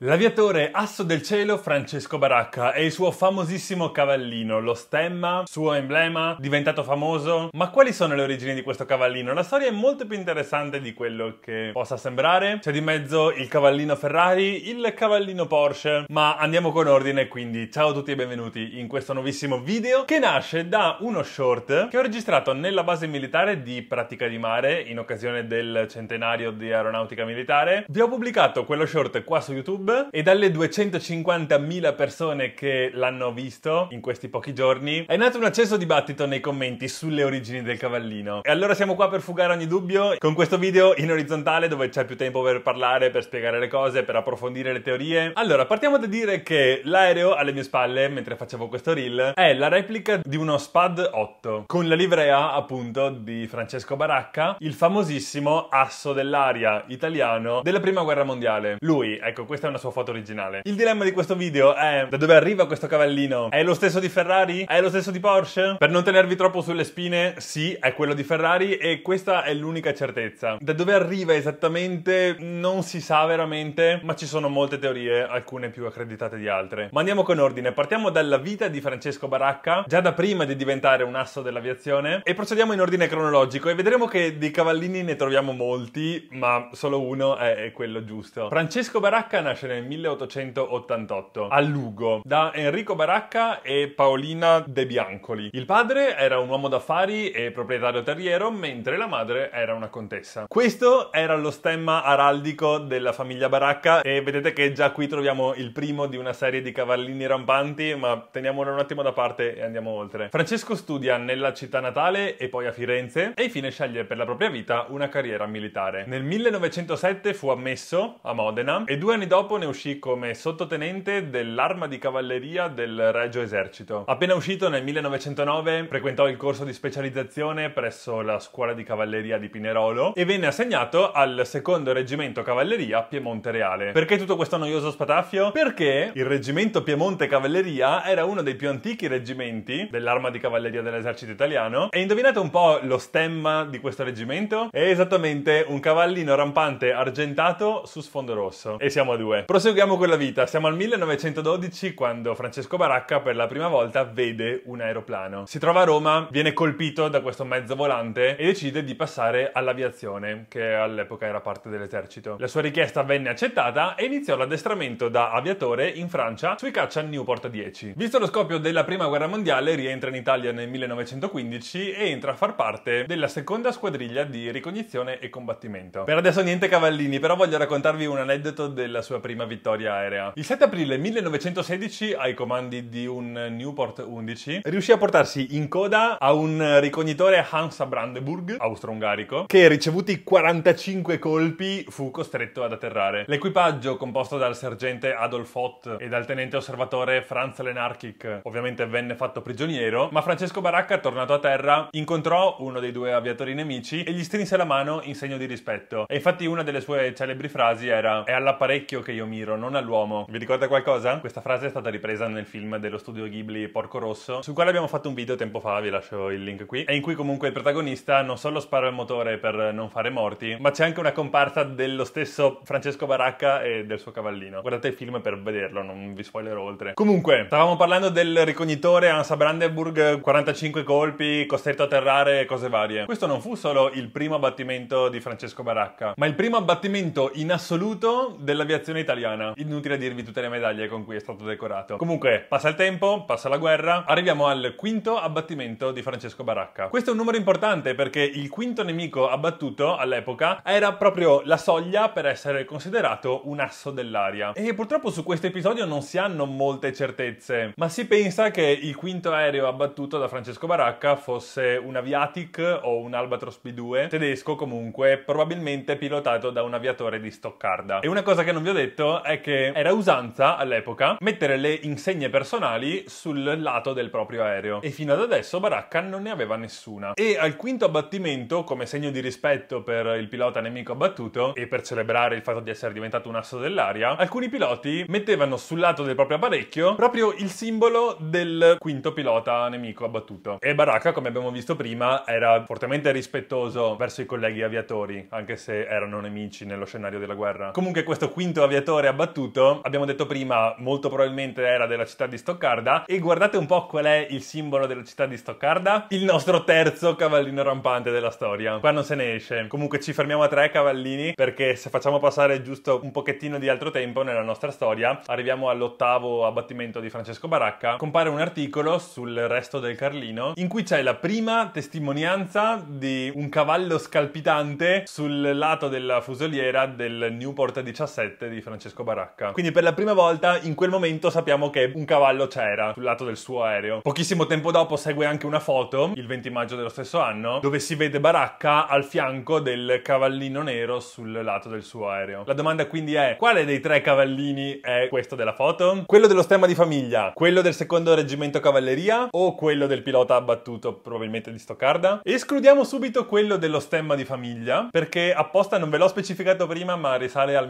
L'aviatore asso del cielo Francesco Baracca e il suo famosissimo cavallino, lo stemma, suo emblema, diventato famoso. Ma quali sono le origini di questo cavallino? La storia è molto più interessante di quello che possa sembrare. C'è di mezzo il cavallino Ferrari, il cavallino Porsche, ma andiamo con ordine, quindi ciao a tutti e benvenuti in questo nuovissimo video che nasce da uno short che ho registrato nella base militare di Pratica di Mare in occasione del centenario di aeronautica militare. Vi ho pubblicato quello short qua su YouTube YouTube e dalle 250.000 persone che l'hanno visto in questi pochi giorni è nato un acceso dibattito nei commenti sulle origini del cavallino. E allora siamo qua per fugare ogni dubbio con questo video in orizzontale dove c'è più tempo per parlare, per spiegare le cose, per approfondire le teorie. Allora, partiamo da dire che l'aereo alle mie spalle, mentre facevo questo reel, è la replica di uno Spad 8 con la livrea appunto di Francesco Baracca, il famosissimo asso dell'aria italiano della prima guerra mondiale. Lui, ecco, questa è una una sua foto originale. Il dilemma di questo video è da dove arriva questo cavallino? È lo stesso di Ferrari? È lo stesso di Porsche? Per non tenervi troppo sulle spine, sì, è quello di Ferrari e questa è l'unica certezza. Da dove arriva esattamente non si sa veramente, ma ci sono molte teorie, alcune più accreditate di altre. Ma andiamo con ordine, partiamo dalla vita di Francesco Baracca, già da prima di diventare un asso dell'aviazione, e procediamo in ordine cronologico e vedremo che di cavallini ne troviamo molti, ma solo uno è quello giusto. Francesco Baracca nasce nasce nel 1888 a Lugo da Enrico Baracca e Paolina De Biancoli. Il padre era un uomo d'affari e proprietario terriero, mentre la madre era una contessa. Questo era lo stemma araldico della famiglia Baracca e vedete che già qui troviamo il primo di una serie di cavallini rampanti, ma teniamolo un attimo da parte e andiamo oltre. Francesco studia nella città natale e poi a Firenze e infine sceglie per la propria vita una carriera militare. Nel 1907 fu ammesso a Modena e due anni dopo ne uscì come sottotenente dell'arma di cavalleria del Regio Esercito. Appena uscito nel 1909 frequentò il corso di specializzazione presso la scuola di cavalleria di Pinerolo e venne assegnato al secondo reggimento cavalleria Piemonte Reale. Perché tutto questo noioso spataffio? Perché il reggimento Piemonte Cavalleria era uno dei più antichi reggimenti dell'arma di cavalleria dell'esercito italiano e indovinate un po' lo stemma di questo reggimento? È esattamente un cavallino rampante argentato su sfondo rosso. E siamo a due. Proseguiamo con la vita. Siamo al 1912 quando Francesco Baracca per la prima volta vede un aeroplano. Si trova a Roma, viene colpito da questo mezzo volante e decide di passare all'aviazione, che all'epoca era parte dell'esercito. La sua richiesta venne accettata e iniziò l'addestramento da aviatore in Francia sui caccia Newport 10. Visto lo scoppio della prima guerra mondiale, rientra in Italia nel 1915 e entra a far parte della seconda squadriglia di ricognizione e combattimento. Per adesso niente cavallini, però voglio raccontarvi un aneddoto della sua prima prima vittoria aerea. Il 7 aprile 1916, ai comandi di un Newport 11, riuscì a portarsi in coda a un ricognitore Hansa Brandenburg, austro-ungarico, che ricevuti 45 colpi fu costretto ad atterrare. L'equipaggio, composto dal sergente Adolf Ott e dal tenente osservatore Franz Lenarchik, ovviamente venne fatto prigioniero, ma Francesco Baracca, tornato a terra, incontrò uno dei due aviatori nemici e gli strinse la mano in segno di rispetto. E infatti una delle sue celebri frasi era «È all'apparecchio che io miro, non all'uomo. Vi ricordate qualcosa? Questa frase è stata ripresa nel film dello studio Ghibli Porco Rosso, sul quale abbiamo fatto un video tempo fa, vi lascio il link qui, e in cui comunque il protagonista non solo spara il motore per non fare morti, ma c'è anche una comparsa dello stesso Francesco Baracca e del suo cavallino. Guardate il film per vederlo, non vi spoilerò oltre. Comunque, stavamo parlando del ricognitore Hansa Brandenburg, 45 colpi, costretto a atterrare, cose varie. Questo non fu solo il primo abbattimento di Francesco Baracca, ma il primo abbattimento in assoluto dell'aviazione italiana italiana. Inutile dirvi tutte le medaglie con cui è stato decorato. Comunque, passa il tempo, passa la guerra, arriviamo al quinto abbattimento di Francesco Baracca. Questo è un numero importante perché il quinto nemico abbattuto all'epoca era proprio la soglia per essere considerato un asso dell'aria. E purtroppo su questo episodio non si hanno molte certezze, ma si pensa che il quinto aereo abbattuto da Francesco Baracca fosse un Aviatic o un Albatros B2 tedesco comunque, probabilmente pilotato da un aviatore di Stoccarda. E una cosa che non vi ho detto fatto è che era usanza all'epoca mettere le insegne personali sul lato del proprio aereo e fino ad adesso Baracca non ne aveva nessuna. E al quinto abbattimento, come segno di rispetto per il pilota nemico abbattuto e per celebrare il fatto di essere diventato un asso dell'aria, alcuni piloti mettevano sul lato del proprio apparecchio proprio il simbolo del quinto pilota nemico abbattuto. E Baracca, come abbiamo visto prima, era fortemente rispettoso verso i colleghi aviatori, anche se erano nemici nello scenario della guerra. Comunque questo quinto aviatore gladiatore abbattuto, abbiamo detto prima, molto probabilmente era della città di Stoccarda. E guardate un po' qual è il simbolo della città di Stoccarda? Il nostro terzo cavallino rampante della storia. Qua non se ne esce. Comunque ci fermiamo a tre cavallini perché se facciamo passare giusto un pochettino di altro tempo nella nostra storia, arriviamo all'ottavo abbattimento di Francesco Baracca, compare un articolo sul resto del Carlino in cui c'è la prima testimonianza di un cavallo scalpitante sul lato della fusoliera del Newport 17 di Francesco Baracca. Quindi per la prima volta in quel momento sappiamo che un cavallo c'era sul lato del suo aereo. Pochissimo tempo dopo segue anche una foto, il 20 maggio dello stesso anno, dove si vede Baracca al fianco del cavallino nero sul lato del suo aereo. La domanda quindi è quale dei tre cavallini è questo della foto? Quello dello stemma di famiglia, quello del secondo reggimento cavalleria o quello del pilota abbattuto probabilmente di Stoccarda? Escludiamo subito quello dello stemma di famiglia perché apposta non ve l'ho specificato prima ma risale al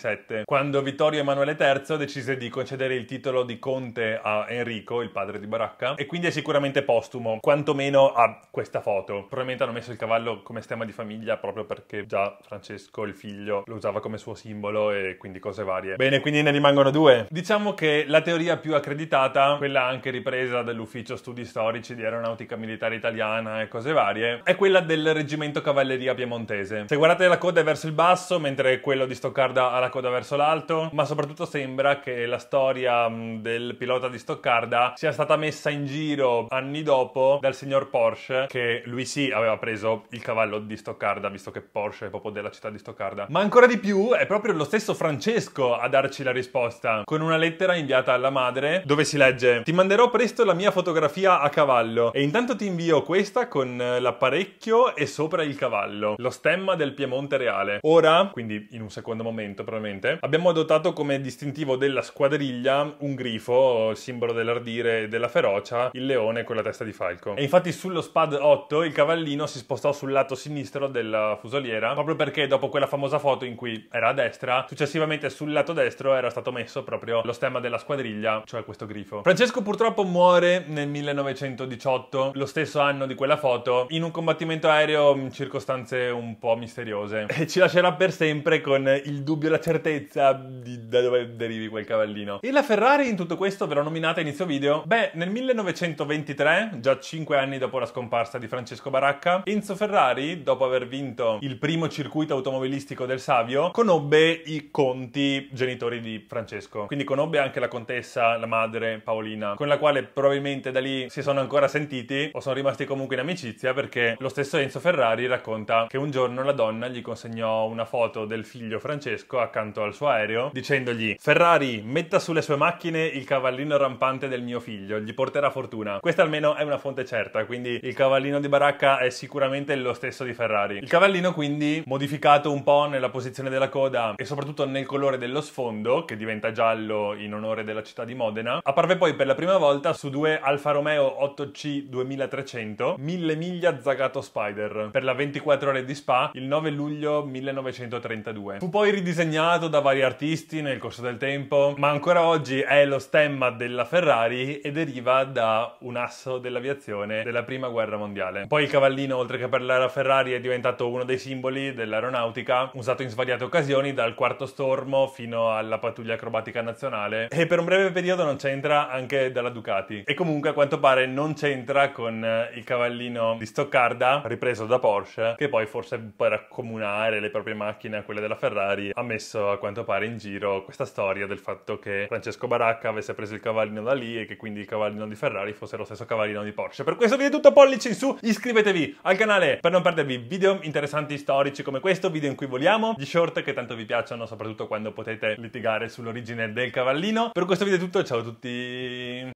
1927 quando Vittorio Emanuele III decise di concedere il titolo di conte a Enrico, il padre di Baracca e quindi è sicuramente postumo, quantomeno a questa foto. Probabilmente hanno messo il cavallo come stemma di famiglia proprio perché già Francesco, il figlio, lo usava come suo simbolo e quindi cose varie. Bene, quindi ne rimangono due. Diciamo che la teoria più accreditata, quella anche ripresa dall'ufficio studi storici di aeronautica militare italiana e cose varie, è quella del reggimento cavalleria piemontese. Se guardate la coda è verso il basso, mentre quello di Stoccarda ha la coda verso l'alto, ma soprattutto sembra che la storia del pilota di Stoccarda sia stata messa in giro anni dopo dal signor Porsche, che lui sì aveva preso il cavallo di Stoccarda, visto che Porsche è proprio della città di Stoccarda. Ma ancora di più è proprio lo stesso Francesco a darci la risposta, con una lettera inviata alla madre, dove si legge Ti manderò presto la mia fotografia a cavallo e intanto ti invio questa con l'apparecchio e sopra il cavallo, lo stemma del Piemonte Reale. Ora, quindi in un secondo momento probabilmente, abbiamo adottato come distintivo della squadriglia un grifo, simbolo dell'ardire e della ferocia, il leone con la testa di falco. E infatti sullo SPAD 8 il cavallino si spostò sul lato sinistro della fusoliera, proprio perché dopo quella famosa foto in cui era a destra, successivamente sul lato destro era stato messo proprio lo stemma della squadriglia, cioè questo grifo. Francesco purtroppo muore nel 1918, lo stesso anno di quella foto, in un combattimento aereo in circostanze un po' misteriose. E ci lascerà per sempre con il dubbio la certezza di da dove derivi quel cavallino. E la Ferrari in tutto questo ve l'ho nominata a inizio video? Beh, nel 1923, già 5 anni dopo la scomparsa di Francesco Baracca, Enzo Ferrari, dopo aver vinto il primo circuito automobilistico del Savio, conobbe i conti genitori di Francesco. Quindi conobbe anche la contessa, la madre Paolina, con la quale probabilmente da lì si sono ancora sentiti o sono rimasti comunque in amicizia perché lo stesso Enzo Ferrari racconta che un giorno la donna gli consegnò una foto del figlio Francesco accanto al suo aereo dicendogli Ferrari metta sulle sue macchine il cavallino rampante del mio figlio, gli porterà fortuna. Questa almeno è una fonte certa, quindi il cavallino di Baracca è sicuramente lo stesso di Ferrari. Il cavallino quindi modificato un po' nella posizione della coda e soprattutto nel colore dello sfondo che diventa giallo in onore della città di Modena, apparve poi per la prima volta su due Alfa Romeo 8C 2300 1000 miglia Zagato Spider per la 24 ore di Spa il 9 luglio 1932. Fu poi ridisegnato da vari artisti nel corso del tempo, ma ancora oggi è lo stemma della Ferrari e deriva da un asso dell'aviazione della prima guerra mondiale. Poi il cavallino, oltre che per la Ferrari, è diventato uno dei simboli dell'aeronautica, usato in svariate occasioni, dal quarto stormo fino alla pattuglia acrobatica nazionale, e per un breve periodo non c'entra anche dalla Ducati. E comunque a quanto pare non c'entra con eh, il cavallino di Stoccarda, ripreso da Porsche, che poi forse per accomunare le proprie macchine a quelle della Ferrari ha messo a quanto pare in giro questa storia del fatto che Francesco Baracca avesse preso il cavallino da lì e che quindi il cavallino di Ferrari fosse lo stesso cavallino di Porsche. Per questo video è tutto, pollici in su, iscrivetevi al canale per non perdervi video interessanti storici come questo, video in cui voliamo, gli short che tanto vi piacciono soprattutto quando potete litigare sull'origine del cavallino. Per questo video è tutto, ciao a tutti!